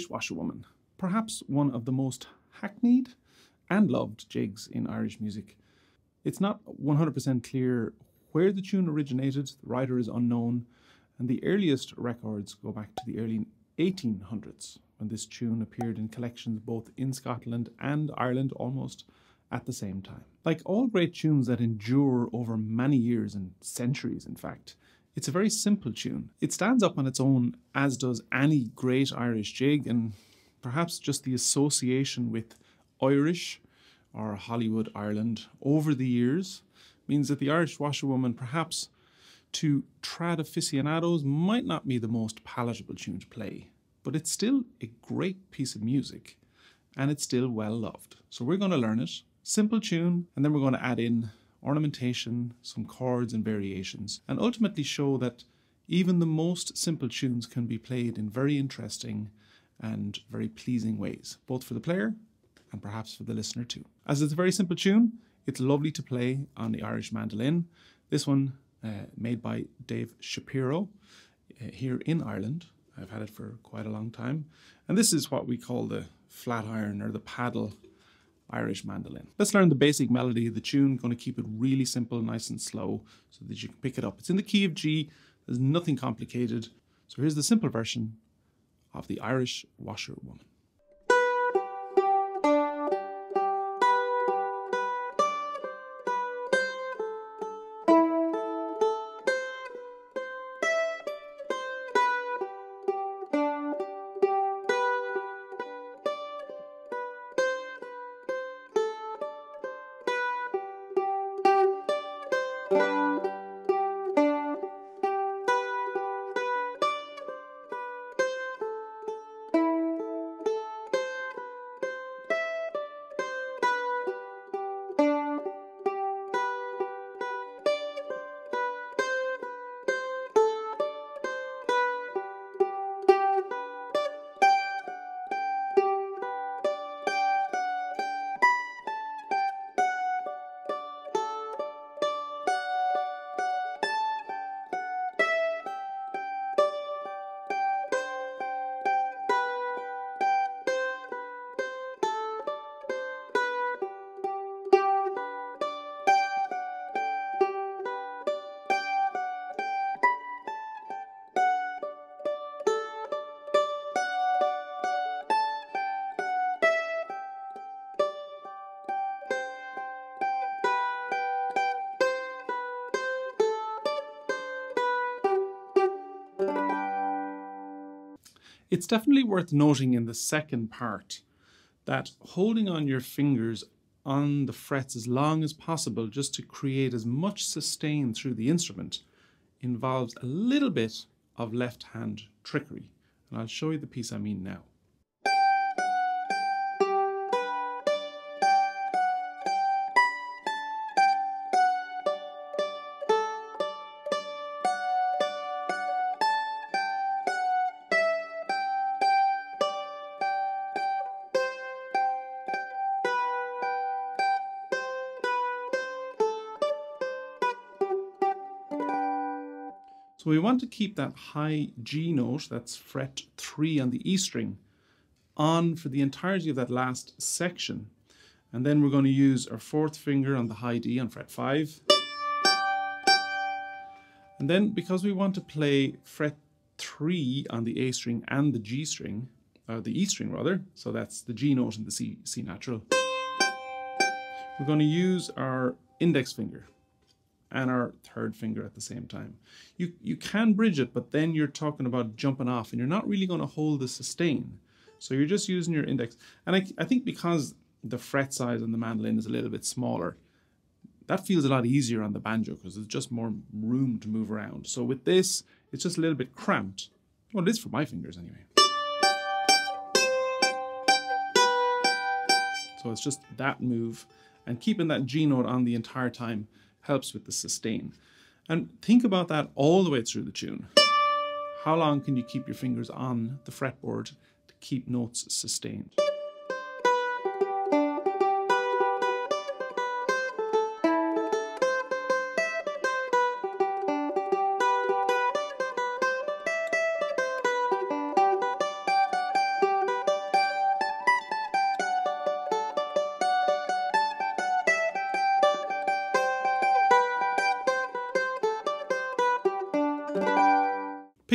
Irish Washerwoman, perhaps one of the most hackneyed and loved jigs in Irish music. It's not 100% clear where the tune originated, the writer is unknown, and the earliest records go back to the early 1800s when this tune appeared in collections both in Scotland and Ireland almost at the same time. Like all great tunes that endure over many years and centuries, in fact, it's a very simple tune. It stands up on its own, as does any great Irish jig, and perhaps just the association with Irish or Hollywood Ireland over the years means that the Irish washerwoman perhaps to trad aficionados might not be the most palatable tune to play, but it's still a great piece of music and it's still well loved. So we're going to learn it, simple tune, and then we're going to add in ornamentation, some chords and variations, and ultimately show that even the most simple tunes can be played in very interesting and very pleasing ways, both for the player and perhaps for the listener too. As it's a very simple tune, it's lovely to play on the Irish mandolin. This one uh, made by Dave Shapiro uh, here in Ireland. I've had it for quite a long time. And this is what we call the flat iron or the paddle Irish mandolin. Let's learn the basic melody of the tune. Going to keep it really simple, nice and slow so that you can pick it up. It's in the key of G. There's nothing complicated. So here's the simple version of the Irish washerwoman. It's definitely worth noting in the second part that holding on your fingers on the frets as long as possible just to create as much sustain through the instrument involves a little bit of left hand trickery. And I'll show you the piece I mean now. So we want to keep that high G note, that's fret 3 on the E string, on for the entirety of that last section. And then we're going to use our fourth finger on the high D on fret 5. And then because we want to play fret 3 on the A string and the G string, or the E string rather, so that's the G note and the C, C natural, we're going to use our index finger and our third finger at the same time. You, you can bridge it, but then you're talking about jumping off and you're not really going to hold the sustain. So you're just using your index. And I, I think because the fret size on the mandolin is a little bit smaller, that feels a lot easier on the banjo because there's just more room to move around. So with this, it's just a little bit cramped. Well, it is for my fingers anyway. So it's just that move and keeping that G note on the entire time helps with the sustain. And think about that all the way through the tune. How long can you keep your fingers on the fretboard to keep notes sustained?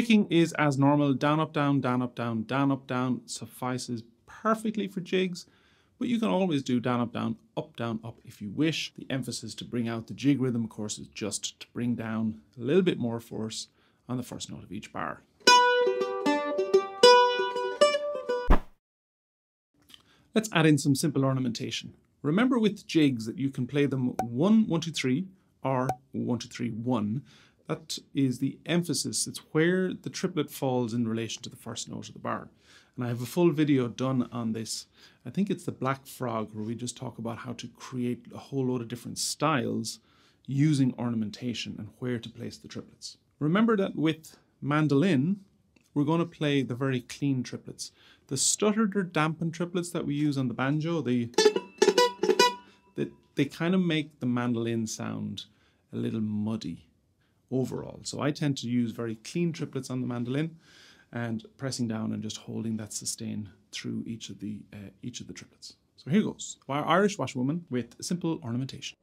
Picking is as normal, down, up, down, down, up, down, down, up, down, suffices perfectly for jigs, but you can always do down, up, down, up, down, up if you wish. The emphasis to bring out the jig rhythm, of course, is just to bring down a little bit more force on the first note of each bar. Let's add in some simple ornamentation. Remember with jigs that you can play them 1, 1, 2, 3, or 1, 2, 3, 1. That is the emphasis. It's where the triplet falls in relation to the first note of the bar. And I have a full video done on this. I think it's the Black Frog where we just talk about how to create a whole load of different styles using ornamentation and where to place the triplets. Remember that with mandolin, we're going to play the very clean triplets. The stuttered or dampened triplets that we use on the banjo, they, they, they kind of make the mandolin sound a little muddy overall. So I tend to use very clean triplets on the mandolin and pressing down and just holding that sustain through each of the uh, each of the triplets. So here goes. Our Irish washerwoman with simple ornamentation.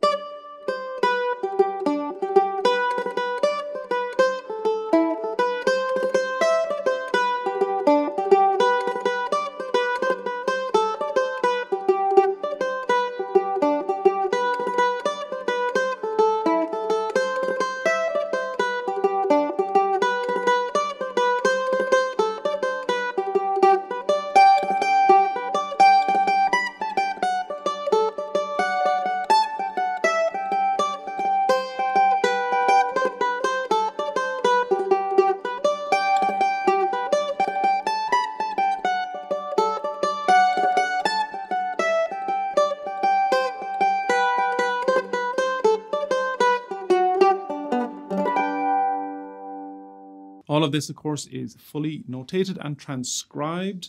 All of this, of course, is fully notated and transcribed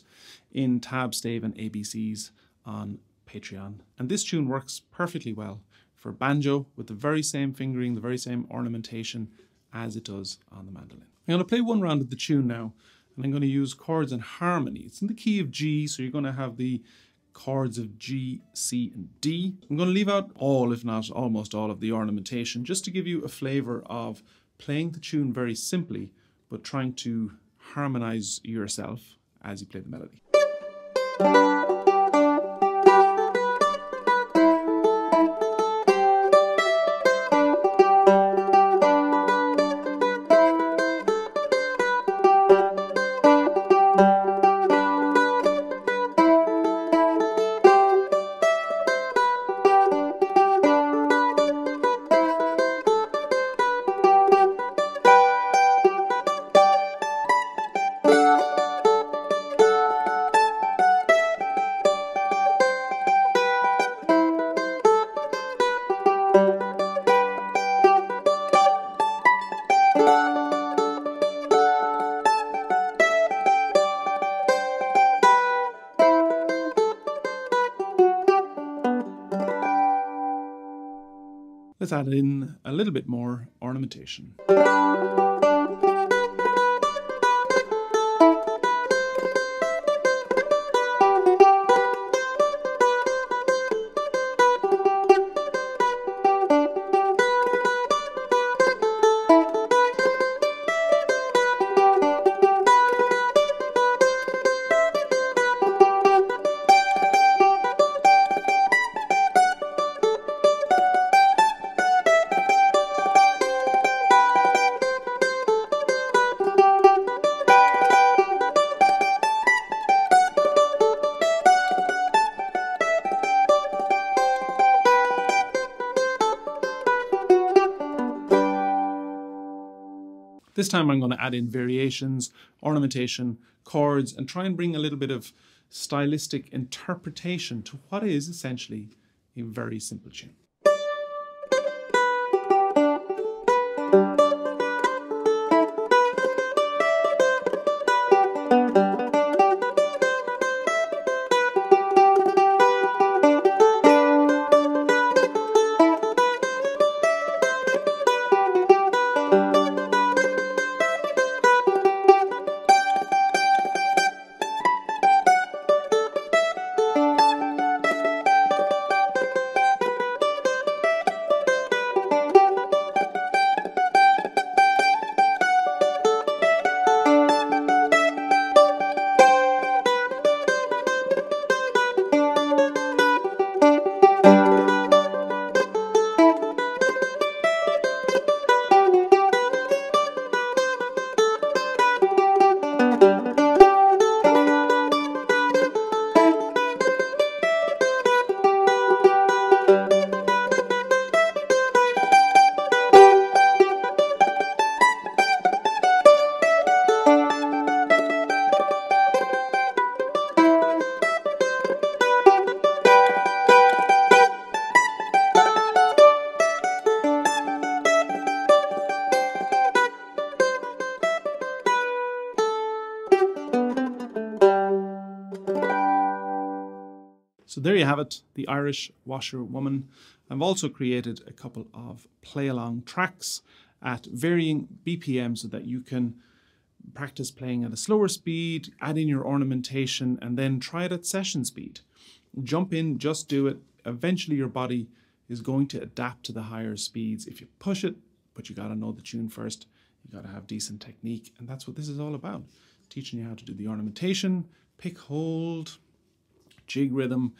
in tab, stave, and ABCs on Patreon. And this tune works perfectly well for banjo with the very same fingering, the very same ornamentation as it does on the mandolin. I'm going to play one round of the tune now, and I'm going to use chords and harmony. It's in the key of G, so you're going to have the chords of G, C, and D. I'm going to leave out all, if not almost all, of the ornamentation, just to give you a flavour of playing the tune very simply but trying to harmonize yourself as you play the melody. Let's add in a little bit more ornamentation. This time I'm going to add in variations, ornamentation, chords, and try and bring a little bit of stylistic interpretation to what is essentially a very simple tune. There you have it, the Irish Washerwoman. I've also created a couple of play along tracks at varying BPM so that you can practice playing at a slower speed, add in your ornamentation, and then try it at session speed. Jump in, just do it. Eventually, your body is going to adapt to the higher speeds if you push it, but you got to know the tune first. You got to have decent technique, and that's what this is all about teaching you how to do the ornamentation, pick, hold, jig rhythm,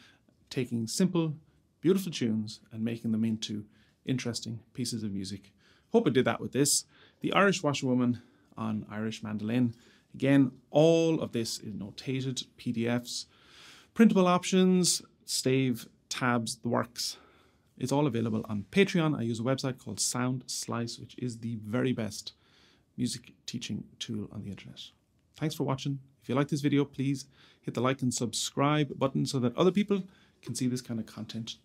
taking simple, beautiful tunes and making them into interesting pieces of music. Hope I did that with this. The Irish Washerwoman on Irish Mandolin. Again, all of this is notated PDFs, printable options, stave, tabs, the works. It's all available on Patreon. I use a website called Soundslice, which is the very best music teaching tool on the internet. Thanks for watching. If you like this video, please hit the like and subscribe button so that other people can see this kind of content